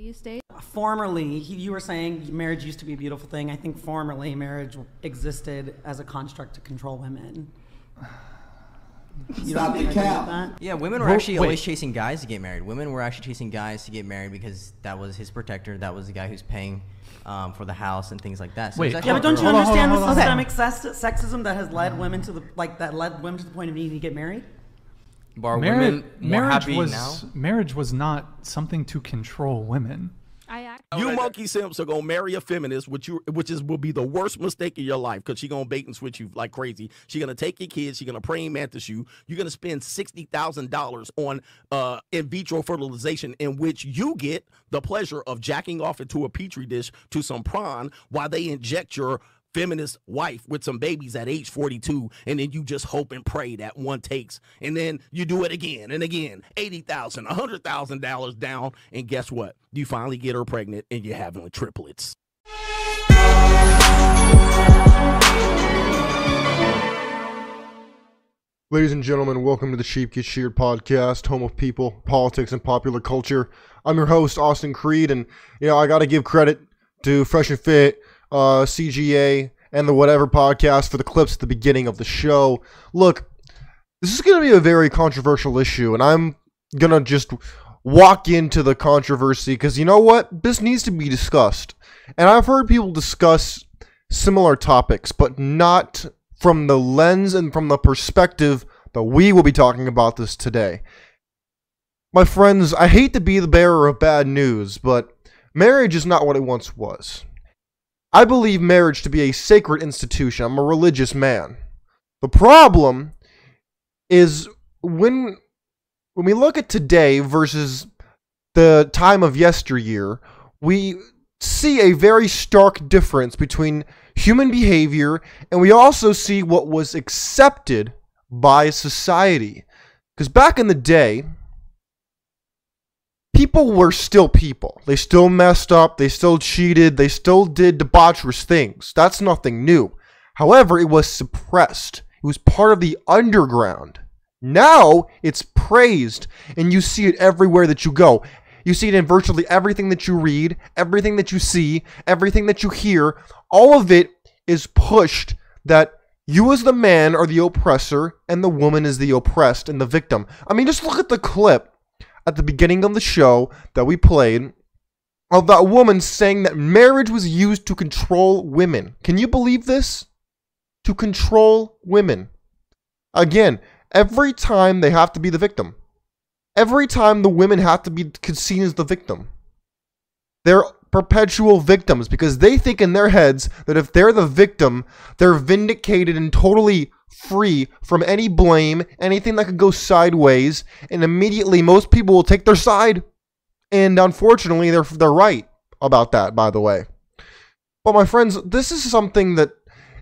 these days? Formerly, you were saying marriage used to be a beautiful thing. I think formerly marriage existed as a construct to control women. You Stop don't the agree cap. Yeah, women were Well, actually wait. always chasing guys to get married. Women were actually chasing guys to get married because that was his protector. That was the guy who's paying um, for the house and things like that. So Wait, it's Yeah, actually but don't you Hold on, hold on, understand hold the systemic sex- sexism that has led women to the like that led women to the point of needing to get married? Are Marriage, women more marriage happy was now? marriage was not something to control women. I act. You monkey simps are gonna marry a feminist, which you which is will be the worst mistake of your life because she gonna bait and switch you like crazy. She gonna take your kids, she gonna praying mantis you. You're gonna spend sixty thousand dollars on uh, in vitro fertilization, in which you get the pleasure of jacking off into a petri dish to some prawn while they inject your feminist wife with some babies at age 42 and then you just hope and pray that one takes and then you do it again and again 80000 100000 dollars down and guess what you finally get her pregnant and you're having triplets Ladies and gentlemen, welcome to the Sheep Get Sheared podcast, home of people, politics, and popular culture. I'm your host, Austin Creed, and you know I got to give credit to Fresh and Fit, uh, CGA, and the Whatever podcast for the clips at the beginning of the show. Look, this is going to be a very controversial issue, and I'm gonna just walk into the controversy because you know what? This needs to be discussed, and I've heard people discuss similar topics, but not from the lens and from the perspective that we will be talking about this today. My friends, I hate to be the bearer of bad news, but marriage is not what it once was. I believe marriage to be a sacred institution. I'm a religious man. The problem is when when we look at today versus the time of yesteryear, we see a very stark difference between human behavior and we also see what was accepted by society. Because back in the day, people were still people. They still messed up, they still cheated, they still did debaucherous things. That's nothing new. However, it was suppressed, it was part of the underground. Now it's praised, and you see it everywhere that you go. You see it in virtually everything that you read, everything that you see, everything that you hear. All of it is pushed that you, as the man, are the oppressor, and the woman is the oppressed and the victim. I mean, just look at the clip at the beginning of the show that we played of that woman saying that marriage was used to control women. Can you believe this? To control women. Again, every time they have to be the victim. Every time the women have to be seen as the victim. They're perpetual victims because they think in their heads that if they're the victim, they're vindicated and totally free from any blame, anything that could go sideways, and immediately most people will take their side. And unfortunately, they're they're right about that, by the way. But my friends, this is something that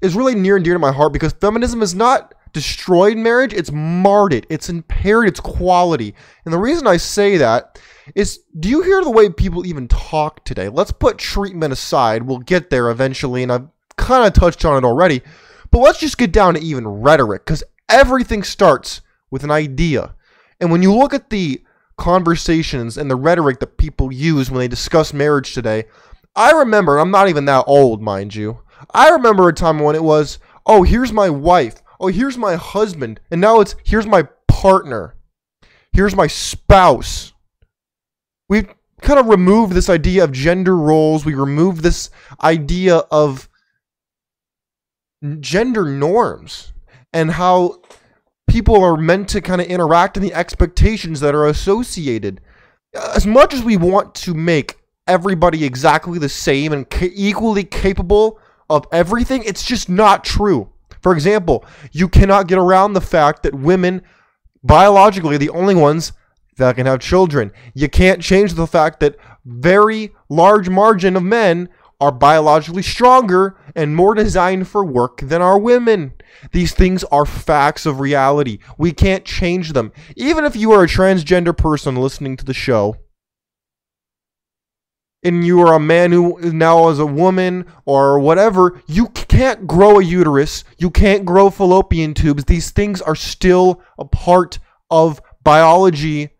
is really near and dear to my heart because feminism has not destroyed marriage, it's marred it, it's impaired its quality. And the reason I say that is do you hear the way people even talk today? Let's put treatment aside. We'll get there eventually, and I've kind of touched on it already. But let's just get down to even rhetoric because everything starts with an idea. And when you look at the conversations and the rhetoric that people use when they discuss marriage today, I remember, I'm not even that old, mind you. I remember a time when it was, oh, here's my wife. Oh, here's my husband. And now it's, here's my partner. Here's my spouse. We've kind of removed this idea of gender roles. We removed this idea of gender norms and how people are meant to kind of interact and the expectations that are associated. As much as we want to make everybody exactly the same and ca- equally capable of everything, it's just not true. For example, you cannot get around the fact that women biologically are the only ones that can have children. You can't change the fact that very large margin of men are biologically stronger and more designed for work than are women. These things are facts of reality. We can't change them. Even if you are a transgender person listening to the show, and you are a man who now is a woman or whatever, you can't grow a uterus. You can't grow fallopian tubes. These things are still a part of biology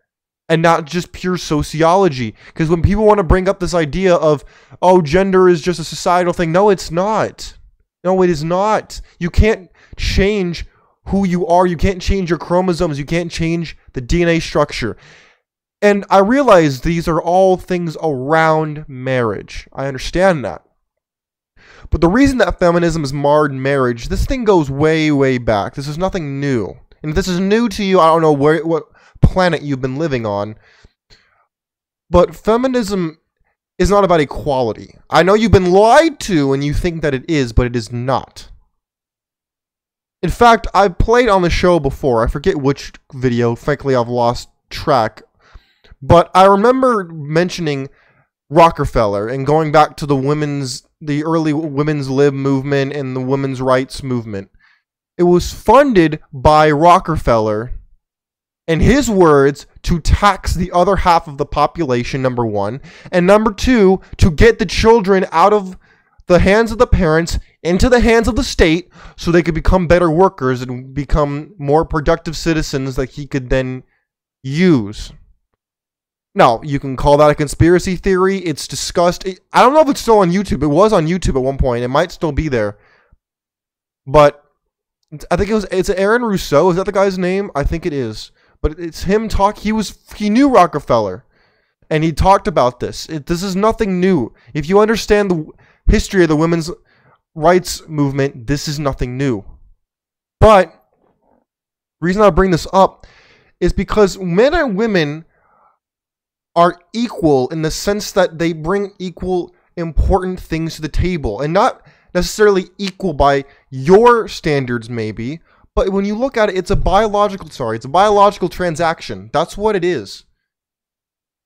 and not just pure sociology. Because when people want to bring up this idea of, oh, gender is just a societal thing, no, it's not. No, it is not. You can't change who you are. You can't change your chromosomes. You can't change the DNA structure. And I realize these are all things around marriage. I understand that. But the reason that feminism has marred marriage, this thing goes way, way back. This is nothing new. And if this is new to you, I don't know where what planet you've been living on. But feminism is not about equality. I know you've been lied to and you think that it is, but it is not. In fact, I've played on the show before. I forget which video. Frankly, I've lost track. But I remember mentioning Rockefeller and going back to the women's the early women's lib movement and the women's rights movement. It was funded by Rockefeller in his words, to tax the other half of the population, number one. And number two, to get the children out of the hands of the parents into the hands of the state so they could become better workers and become more productive citizens that he could then use. Now, you can call that a conspiracy theory. It's discussed. I don't know if it's still on YouTube. It was on YouTube at one point. It might still be there. But I think it was it's Aaron Russo. Is that the guy's name? I think it is but it's him talk. He was he knew Rockefeller, and he talked about this. It, this is nothing new. If you understand the history of the women's rights movement, this is nothing new. But reason I bring this up is because men and women are equal in the sense that they bring equal important things to the table and not necessarily equal by your standards maybe but when you look at it, it's a biological sorry, it's a biological transaction. That's what it is.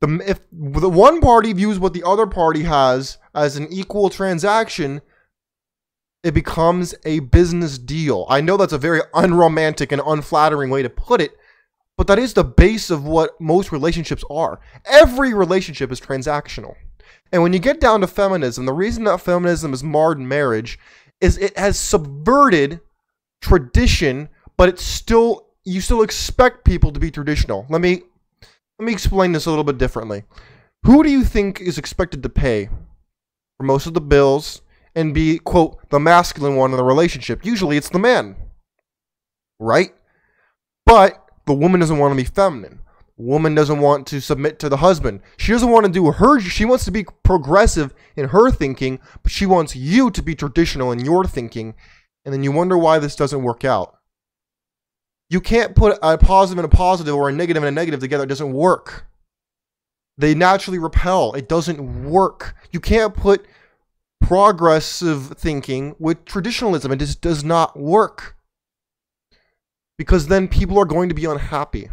The if the one party views what the other party has as an equal transaction, it becomes a business deal. I know that's a very unromantic and unflattering way to put it, but that is the base of what most relationships are. Every relationship is transactional. And when you get down to feminism, the reason that feminism is marred in marriage is it has subverted tradition, but it's still you still expect people to be traditional. Let me let me explain this a little bit differently. Who do you think is expected to pay for most of the bills and be quote the masculine one in the relationship? Usually it's the man. Right? But the woman doesn't want to be feminine. Woman doesn't want to submit to the husband. She doesn't want to do her she wants to be progressive in her thinking, but she wants you to be traditional in your thinking and then you wonder why this doesn't work out. You can't put a positive and a positive or a negative and a negative together. It doesn't work. They naturally repel. It doesn't work. You can't put progressive thinking with traditionalism. It just does not work. Because then people are going to be unhappy.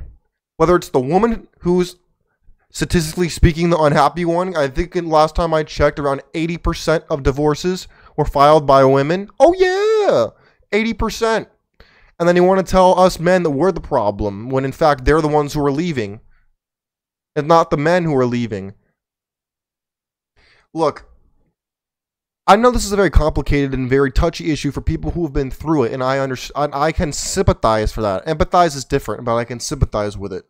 Whether it's the woman who's statistically speaking the unhappy one, I think last time I checked, around 80% of divorces were filed by women. Oh, yeah, 80%. And then you want to tell us men that we're the problem when in fact they're the ones who are leaving. and not the men who are leaving. Look, I know this is a very complicated and very touchy issue for people who have been through it, and I understand. I can sympathize for that. Empathize is different, but I can sympathize with it.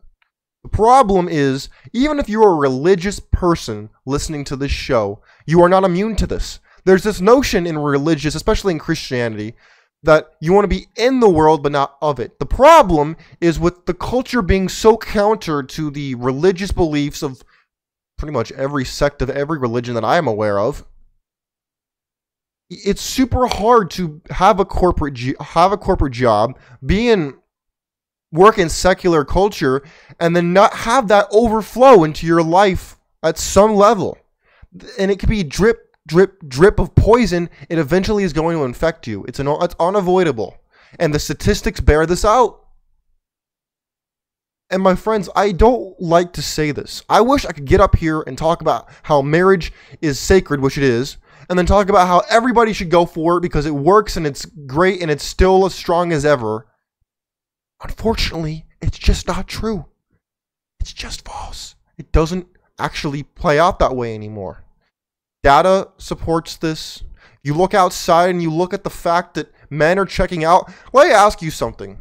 The problem is, even if you're a religious person listening to this show, you are not immune to this. There's this notion in religious, especially in Christianity, that you want to be in the world but not of it. The problem is with the culture being so counter to the religious beliefs of pretty much every sect of every religion that I am aware of. It's super hard to have a corporate have a corporate job, be in work in secular culture, and then not have that overflow into your life at some level. And it could be drip drip drip of poison, it eventually is going to infect you. It's an it's unavoidable. And the statistics bear this out. And my friends, I don't like to say this. I wish I could get up here and talk about how marriage is sacred, which it is, and then talk about how everybody should go for it because it works and it's great and it's still as strong as ever. Unfortunately, it's just not true. It's just false. It doesn't actually play out that way anymore. Data supports this. You look outside and you look at the fact that men are checking out. Let me ask you something.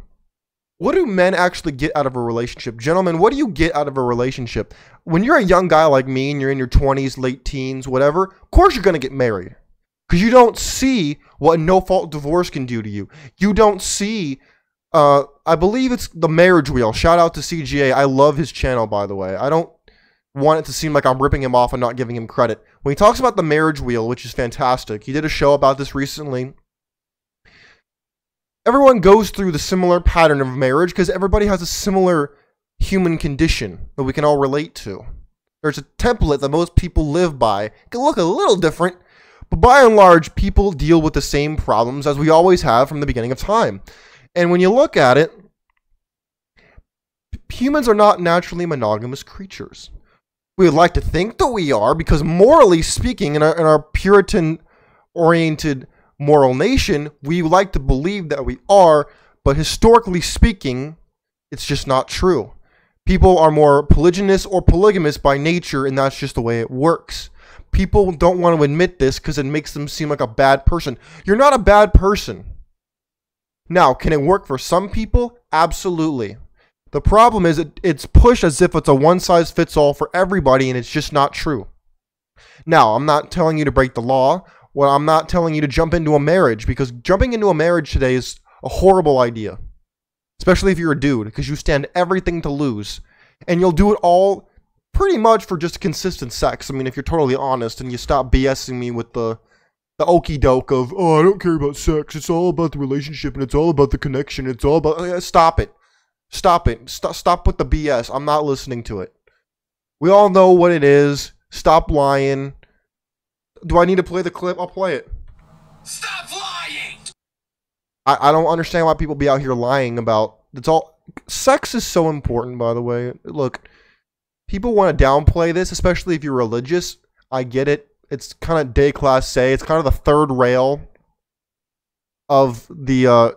what do men actually get out of a relationship? Gentlemen, what do you get out of a relationship? When you're a young guy like me and you're in your 20s, late teens, whatever, of course you're going to get married. Because you don't see what a no fault divorce can do to you. You don't see, uh, I believe it's the marriage wheel. Shout out to CGA. I love his channel, by the way. I don't want it to seem like I'm ripping him off and not giving him credit. When he talks about the marriage wheel, which is fantastic, he did a show about this recently everyone goes through the similar pattern of marriage because everybody has a similar human condition that we can all relate to. There's a template that most people live by. It can look a little different, but by and large, people deal with the same problems as we always have from the beginning of time. And when you look at it, humans are not naturally monogamous creatures. We would like to think that we are because, morally speaking, in our, in our Puritan oriented moral nation, we like to believe that we are, but historically speaking, it's just not true. People are more polygynous or polygamous by nature, and that's just the way it works. People don't want to admit this because it makes them seem like a bad person. You're not a bad person. Now, can it work for some people? Absolutely. The problem is it, it's pushed as if it's a one size fits all for everybody, and it's just not true. Now, I'm not telling you to break the law. Well, I'm not telling you to jump into a marriage because jumping into a marriage today is a horrible idea. Especially if you're a dude, because you stand everything to lose. And you'll do it all pretty much for just consistent sex. I mean, if you're totally honest and you stop BSing me with the the okey doke of, oh, I don't care about sex. It's all about the relationship and it's all about the connection. It's all about. Uh, stop it. Stop it. Stop, stop with the BS. I'm not listening to it. We all know what it is. Stop lying. Do I need to play the clip? I'll play it. Stop lying! I, I don't understand why people be out here lying about it's all sex is so important by the way. Look, people want to downplay this, especially if you're religious. I get it. It's kind of déclassé. It's kind of the third rail of the uh,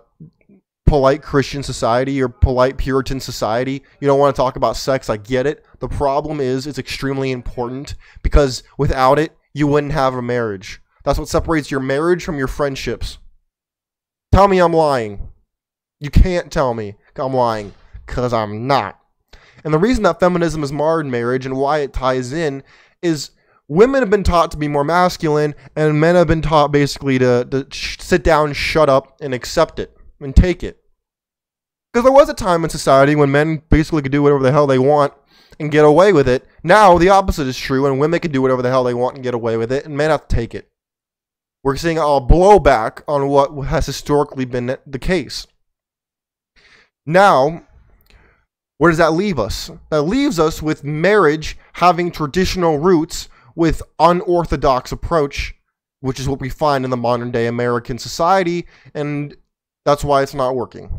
polite Christian society or polite Puritan society. You don't want to talk about sex. I get it. The problem is it's extremely important because without it, you wouldn't have a marriage. That's what separates your marriage from your friendships. Tell me I'm lying. You can't tell me I'm lying because I'm not. And the reason that feminism has marred marriage and why it ties in is women have been taught to be more masculine and men have been taught basically to, to sit down, shut up, and accept it and take it. Because there was a time in society when men basically could do whatever the hell they want and get away with it. Now the opposite is true, and women can do whatever the hell they want and get away with it, and men have to take it. We're seeing a blowback on what has historically been the case. Now, where does that leave us? That leaves us with marriage having traditional roots with unorthodox approach, which is what we find in the modern day American society, and that's why it's not working.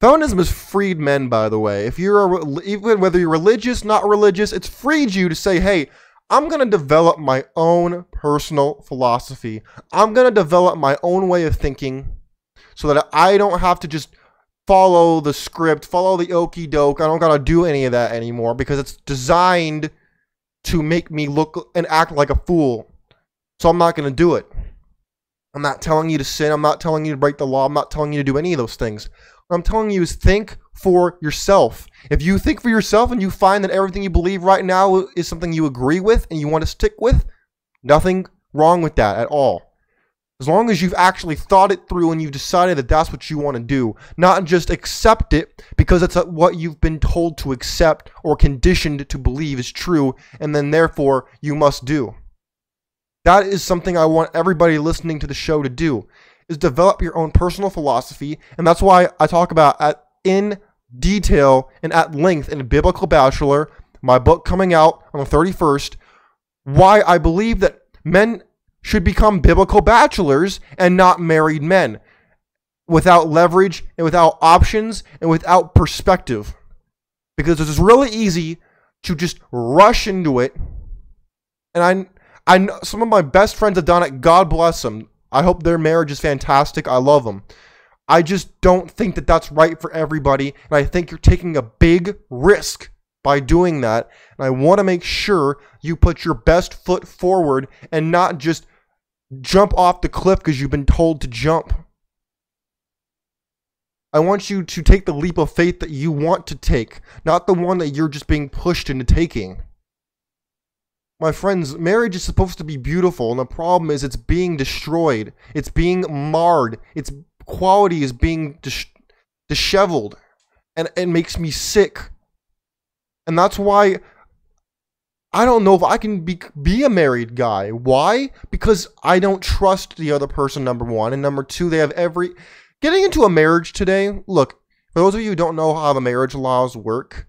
Feminism has freed men, by the way. If you're a, even whether you're religious, not religious, it's freed you to say, "Hey, I'm going to develop my own personal philosophy. I'm going to develop my own way of thinking, so that I don't have to just follow the script, follow the okey doke. I don't got to do any of that anymore because it's designed to make me look and act like a fool. So I'm not going to do it. I'm not telling you to sin. I'm not telling you to break the law. I'm not telling you to do any of those things. What I'm telling you is think for yourself. If you think for yourself and you find that everything you believe right now is something you agree with and you want to stick with, nothing wrong with that at all. As long as you've actually thought it through and you've decided that that's what you want to do, not just accept it because it's what you've been told to accept or conditioned to believe is true, and then therefore you must do. That is something I want everybody listening to the show to do is develop your own personal philosophy, and that's why I talk about at in detail and at length in Biblical Bachelor, my book coming out on the 31st, why I believe that men should become biblical bachelors and not married men without leverage and without options and without perspective. Because it's really easy to just rush into it. And I I know some of my best friends have done it. God bless them. I hope their marriage is fantastic. I love them. I just don't think that that's right for everybody. And I think you're taking a big risk by doing that. And I want to make sure you put your best foot forward and not just jump off the cliff because you've been told to jump. I want you to take the leap of faith that you want to take, not the one that you're just being pushed into taking. My friends, marriage is supposed to be beautiful, and the problem is it's being destroyed. It's being marred. Its quality is being dis- disheveled. And it makes me sick. And that's why I don't know if I can be be a married guy. Why? Because I don't trust the other person number 1 and number 2 they have every getting into a marriage today. Look, for those of you who don't know how the marriage laws work,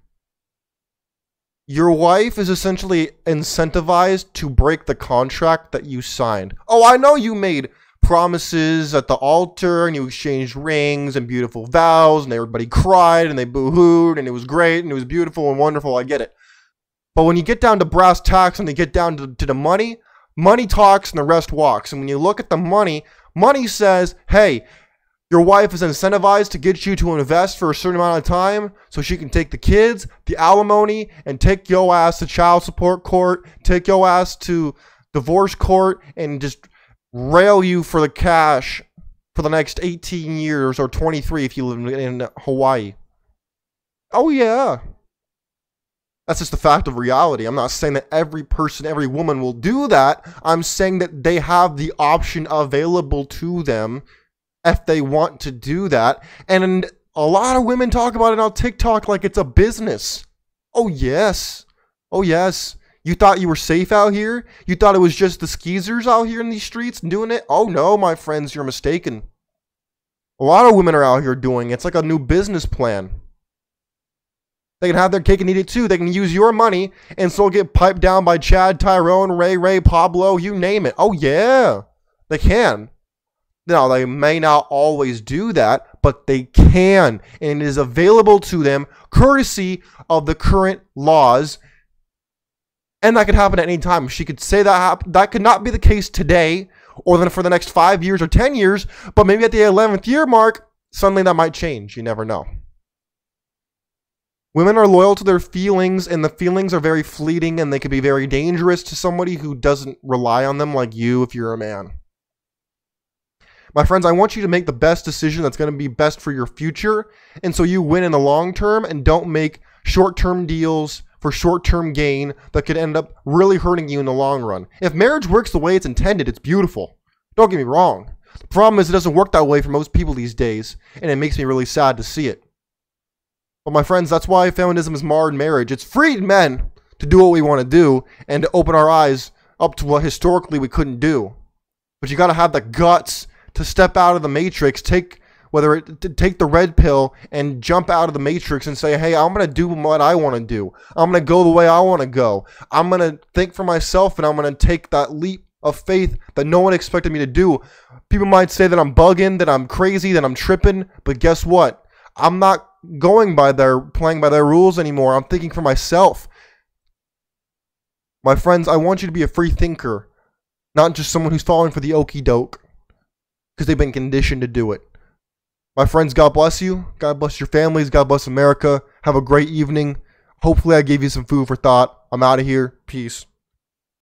your wife is essentially incentivized to break the contract that you signed. Oh, I know you made promises at the altar and you exchanged rings and beautiful vows and everybody cried and they boo-hooed and it was great and it was beautiful and wonderful. I get it. But when you get down to brass tacks and they get down to, to the money, money talks and the rest walks. And when you look at the money, money says, hey, your wife is incentivized to get you to invest for a certain amount of time so she can take the kids, the alimony, and take your ass to child support court, take your ass to divorce court, and just rail you for the cash for the next 18 years or 23 if you live in Hawaii. Oh, yeah. That's just the fact of reality. I'm not saying that every person, every woman will do that. I'm saying that they have the option available to them if they want to do that. And a lot of women talk about it on TikTok like it's a business. Oh, yes. Oh, yes. You thought you were safe out here? You thought it was just the skeezers out here in these streets doing it? Oh, no, my friends, you're mistaken. A lot of women are out here doing it. It's like a new business plan. They can have their cake and eat it too. They can use your money and still get piped down by Chad, Tyrone, Ray Ray, Pablo, you name it. Oh, yeah. They can. Now, they may not always do that, but they can. And it is available to them courtesy of the current laws. And that could happen at any time. She could say that that could not be the case today or then for the next five years or 10 years, but maybe at the 11th year mark, suddenly that might change. You never know. Women are loyal to their feelings, and the feelings are very fleeting, and they can be very dangerous to somebody who doesn't rely on them like you if you're a man. My friends, I want you to make the best decision that's going to be best for your future, and so you win in the long term and don't make short term deals for short term gain that could end up really hurting you in the long run. If marriage works the way it's intended, it's beautiful. Don't get me wrong. The problem is it doesn't work that way for most people these days, and it makes me really sad to see it. But my friends, that's why feminism has marred marriage. It's freed men to do what we want to do and to open our eyes up to what historically we couldn't do. But you got to have the guts to step out of the matrix, take whether it take the red pill and jump out of the matrix and say, "Hey, I'm going to do what I want to do. I'm going to go the way I want to go. I'm going to think for myself and I'm going to take that leap of faith that no one expected me to do." People might say that I'm bugging, that I'm crazy, that I'm tripping, but guess what? I'm not going by their playing by their rules anymore. I'm thinking for myself. My friends, I want you to be a free thinker, not just someone who's falling for the okey doke because they've been conditioned to do it. My friends, God bless you. God bless your families. God bless America. Have a great evening. Hopefully, I gave you some food for thought. I'm out of here. Peace.